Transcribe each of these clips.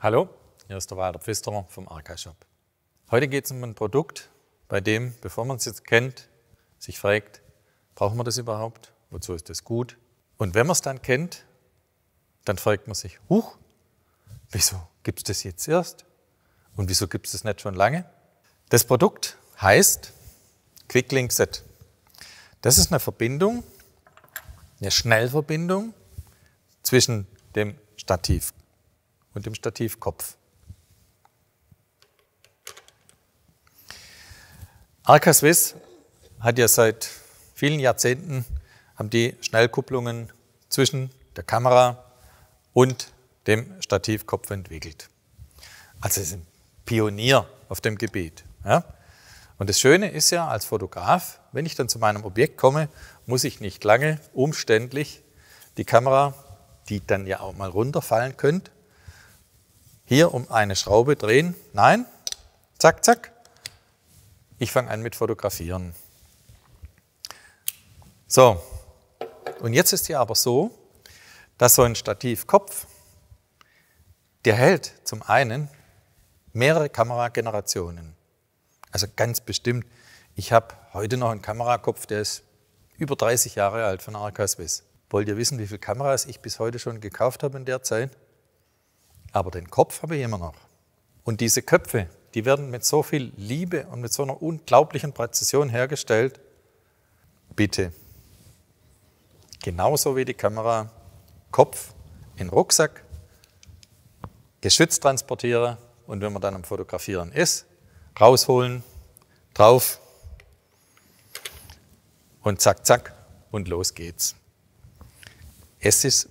Hallo, hier ist der Walter Pfisterer vom Archive Heute geht es um ein Produkt, bei dem, bevor man es jetzt kennt, sich fragt, brauchen wir das überhaupt? Wozu ist das gut? Und wenn man es dann kennt, dann fragt man sich, huch, wieso gibt es das jetzt erst? Und wieso gibt es das nicht schon lange? Das Produkt heißt QuickLink Set. Das ist eine Verbindung, eine Schnellverbindung zwischen dem Stativ und dem Stativkopf. Arca Swiss hat ja seit vielen Jahrzehnten haben die Schnellkupplungen zwischen der Kamera und dem Stativkopf entwickelt. Also sie sind Pionier auf dem Gebiet. Ja? Und das Schöne ist ja als Fotograf, wenn ich dann zu meinem Objekt komme, muss ich nicht lange umständlich die Kamera, die dann ja auch mal runterfallen könnte, hier um eine Schraube drehen. Nein, zack, zack. Ich fange an mit Fotografieren. So, und jetzt ist hier aber so, dass so ein Stativkopf, der hält zum einen mehrere Kameragenerationen. Also ganz bestimmt. Ich habe heute noch einen Kamerakopf, der ist über 30 Jahre alt von Arca Swiss. Wollt ihr wissen, wie viele Kameras ich bis heute schon gekauft habe in der Zeit? Aber den Kopf habe ich immer noch. Und diese Köpfe, die werden mit so viel Liebe und mit so einer unglaublichen Präzision hergestellt. Bitte, genauso wie die Kamera, Kopf in Rucksack, geschützt transportiere. Und wenn man dann am Fotografieren ist, rausholen, drauf. Und zack, zack. Und los geht's. Es ist,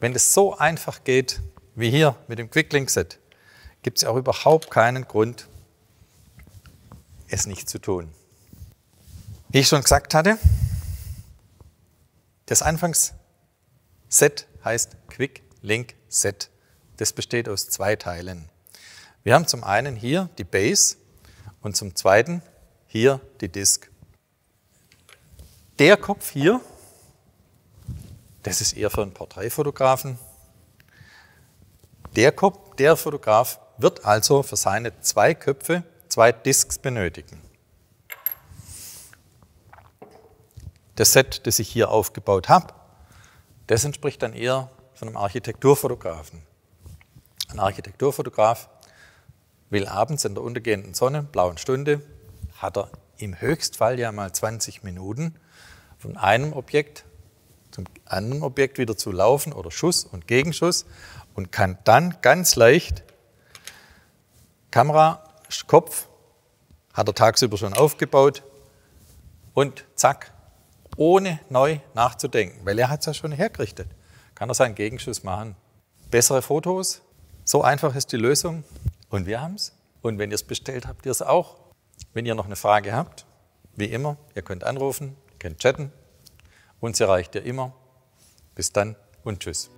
wenn es so einfach geht, wie hier mit dem Quick Link Set, gibt es auch überhaupt keinen Grund, es nicht zu tun. Wie ich schon gesagt hatte, das Anfangsset heißt Quick Link Set. Das besteht aus zwei Teilen. Wir haben zum einen hier die Base und zum zweiten hier die Disk. Der Kopf hier, das ist eher für einen Porträtfotografen, der, der Fotograf wird also für seine zwei Köpfe zwei Disks benötigen. Das Set, das ich hier aufgebaut habe, das entspricht dann eher von einem Architekturfotografen. Ein Architekturfotograf will abends in der untergehenden Sonne, blauen Stunde, hat er im Höchstfall ja mal 20 Minuten von einem Objekt zum anderen Objekt wieder zu laufen oder Schuss und Gegenschuss und kann dann ganz leicht Kamera, Kopf, hat er tagsüber schon aufgebaut und zack, ohne neu nachzudenken, weil er hat es ja schon hergerichtet, kann er seinen Gegenschuss machen. Bessere Fotos, so einfach ist die Lösung und wir haben es. Und wenn ihr es bestellt, habt ihr es auch. Wenn ihr noch eine Frage habt, wie immer, ihr könnt anrufen, ihr könnt chatten. Uns erreicht ihr immer. Bis dann und tschüss.